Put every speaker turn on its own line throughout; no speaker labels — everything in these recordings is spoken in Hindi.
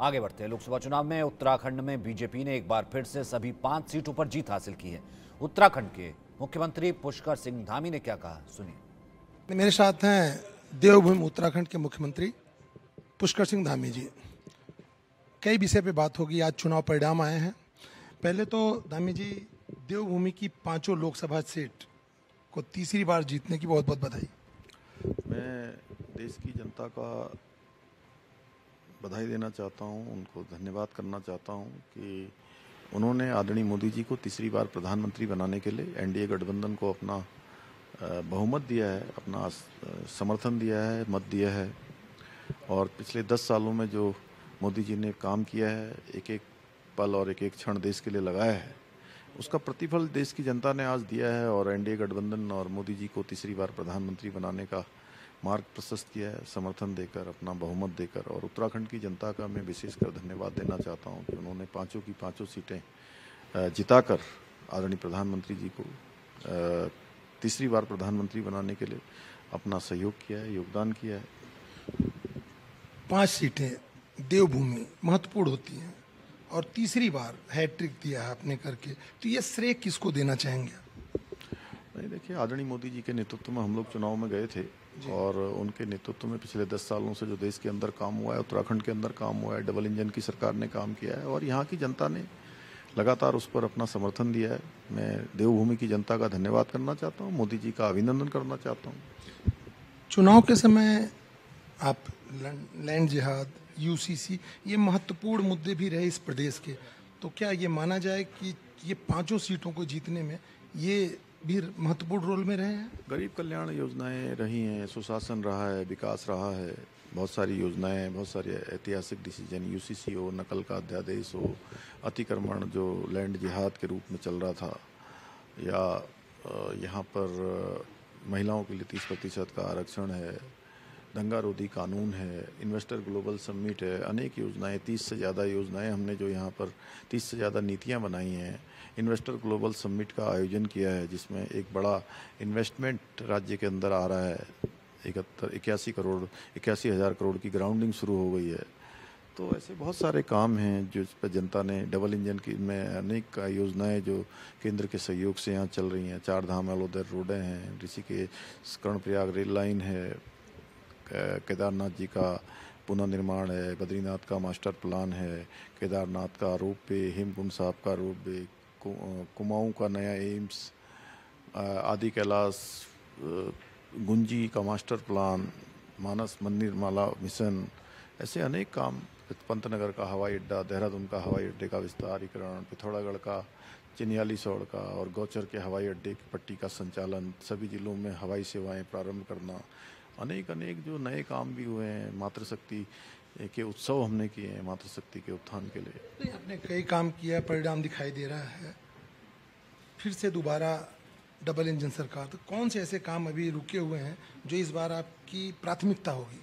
आगे बढ़ते हैं। लोकसभा चुनाव में उत्तराखंड में बीजेपी ने एक बार फिर से सभी पाँच सीटों पर जीत हासिल की है। उत्तराखंड के मुख्यमंत्री पुष्कर सिंह धामी ने क्या कहा? सुनिए।
मेरे साथ हैं देवभूमि उत्तराखंड के मुख्यमंत्री पुष्कर सिंह धामी जी। कई विषय पे बात होगी। आज चुनाव परिणाम आए हैं। पहले तो धामी जी देवभूमि की पाँचों लोकसभा सीट को तीसरी बार जीतने की बहुत बहुत बधाई।
मैं देश की जनता का बधाई देना चाहता हूँ, उनको धन्यवाद करना चाहता हूँ कि उन्होंने आदरणीय मोदी जी को तीसरी बार प्रधानमंत्री बनाने के लिए एनडीए गठबंधन को अपना बहुमत दिया है अपना समर्थन दिया है मत दिया है। और पिछले दस सालों में जो मोदी जी ने काम किया है एक एक पल और एक एक क्षण देश के लिए लगाया है उसका प्रतिफल देश की जनता ने आज दिया है और एनडीए गठबंधन और मोदी जी को तीसरी बार प्रधानमंत्री बनाने का मार्ग प्रशस्त किया है, समर्थन देकर, अपना बहुमत देकर और उत्तराखंड की जनता का मैं विशेषकर धन्यवाद देना चाहता हूँ कि उन्होंने पाँचों की पाँचों सीटें जिताकर आदरणीय प्रधानमंत्री जी को तीसरी बार प्रधानमंत्री बनाने के लिए अपना सहयोग किया है, योगदान किया है।
पाँच सीटें देवभूमि महत्वपूर्ण होती हैं और तीसरी बार हैट्रिक दिया है आपने करके। तो ये श्रेय किसको देना चाहेंगे?
नहीं देखिए आदरणीय मोदी जी के नेतृत्व में हम लोग चुनाव में गए थे और उनके नेतृत्व में पिछले दस सालों से जो देश के अंदर काम हुआ है उत्तराखंड के अंदर काम हुआ है डबल इंजन की सरकार ने काम किया है और यहाँ की जनता ने लगातार उस पर अपना समर्थन दिया है। मैं देवभूमि की जनता का धन्यवाद करना चाहता हूँ मोदी जी का अभिनंदन करना चाहता हूँ।
चुनाव के समय आप लैंड जिहाद यूसीसी ये महत्वपूर्ण मुद्दे भी रहे इस प्रदेश के। तो क्या ये माना जाए कि ये पाँचों सीटों को जीतने में ये भी महत्वपूर्ण रोल में रहे हैं।
गरीब कल्याण योजनाएँ रही हैं, सुशासन रहा है, विकास रहा है, बहुत सारी योजनाएँ, बहुत सारे ऐतिहासिक डिसीज़न यूसीसी हो नकल का अध्यादेश हो, अतिक्रमण जो लैंड जिहाद के रूप में चल रहा था, या यहाँ पर महिलाओं के लिए तीस प्रतिशत का आरक्षण है दंगा रोधी कानून है, इन्वेस्टर ग्लोबल समिट है, अनेक योजनाएँ, तीस से ज़्यादा योजनाएँ हमने जो यहाँ पर तीस से ज़्यादा नीतियाँ बनाई हैं। इन्वेस्टर ग्लोबल समिट का आयोजन किया है, जिसमें एक बड़ा इन्वेस्टमेंट राज्य के अंदर आ रहा है। इकहत्तर, इक्यासी करोड़, इक्यासी हज़ार करोड़ की ग्राउंडिंग शुरू हो गई है। तो ऐसे बहुत सारे काम हैं जो इस पर जनता ने, डबल इंजन की, में अनेक योजनाएँ जो केंद्र के सहयोग से यहाँ चल रही हैं। चार धाम अलोदर रोडें हैं ऋषि ऋषिकेश कर्णप्रयाग रेल लाइन है क- केदारनाथ जी का पुनर्निर्माण है, बद्रीनाथ का मास्टर प्लान है, केदारनाथ का रोप वे हेमकुंड साहब का रोप वे कुमाऊँ का नया एम्स आदि कैलाश गुंजी का मास्टर प्लान, मानस मंदिर माला मिशन, ऐसे अनेक काम, पंतनगर का हवाई अड्डा, देहरादून का हवाई अड्डे का विस्तारीकरण, पिथौरागढ़ का, चिनियाली सौड़ का, और गौचर के हवाई अड्डे की पट्टी का संचालन, सभी जिलों में हवाई सेवाएँ प्रारंभ करना अनेक अनेक जो नए काम भी हुए हैं मातृशक्ति के उत्सव हमने किए हैं मातृशक्ति के उत्थान के लिए।
आपने कई काम किया परिणाम दिखाई दे रहा है। फिर से दोबारा डबल इंजन सरकार। तो कौन से ऐसे काम अभी रुके हुए हैं जो इस बार आपकी प्राथमिकता होगी?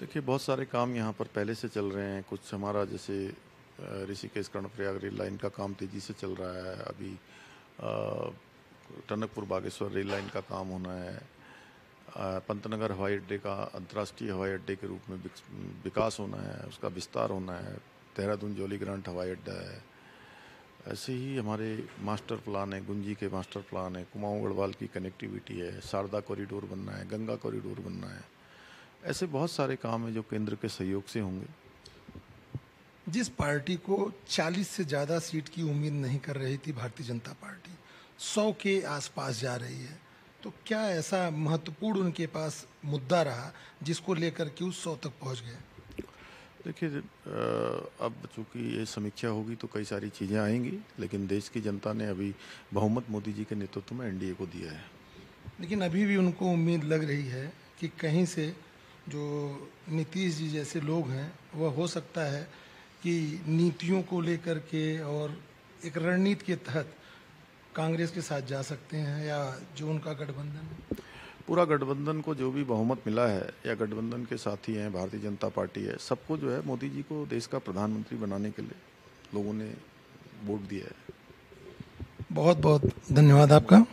देखिए बहुत सारे काम यहाँ पर पहले से चल रहे हैं। कुछ हमारा जैसे ऋषिकेश कर्णप्रयाग रेल लाइन का काम तेज़ी से चल रहा है। अभी टनकपुर बागेश्वर रेल लाइन का काम होना है। पंतनगर हवाई अड्डे का अंतर्राष्ट्रीय हवाई अड्डे के रूप में विकास होना है, उसका विस्तार होना है, देहरादून जोली ग्रांट हवाई अड्डा है। ऐसे ही हमारे मास्टर प्लान है, गुंजी के मास्टर प्लान है, कुमाऊं गढ़वाल की कनेक्टिविटी है, शारदा कॉरिडोर बनना है, गंगा कॉरिडोर बनना है। ऐसे बहुत सारे काम हैं जो केंद्र के सहयोग से होंगे।
जिस पार्टी को 40 से ज़्यादा सीट की उम्मीद नहीं कर रही थी, भारतीय जनता पार्टी 100 के आसपास जा रही है। तो क्या ऐसा महत्वपूर्ण उनके पास मुद्दा रहा जिसको लेकर के उस सौ तक पहुँच गए?
देखिए अब चूँकि ये समीक्षा होगी तो कई सारी चीज़ें आएँगी लेकिन देश की जनता ने अभी बहुमत मोदी जी के नेतृत्व में एनडीए को दिया है।
लेकिन अभी भी उनको उम्मीद लग रही है कि कहीं से जो नीतीश जी जैसे लोग हैं वह हो सकता है कि नीतियों को लेकर के और एक रणनीति के तहत कांग्रेस के साथ जा सकते हैं या जो उनका गठबंधन है?
पूरा गठबंधन को जो भी बहुमत मिला है या गठबंधन के साथी हैं भारतीय जनता पार्टी है सबको जो है मोदी जी को देश का प्रधानमंत्री बनाने के लिए लोगों ने वोट दिया है।
बहुत बहुत धन्यवाद आपका।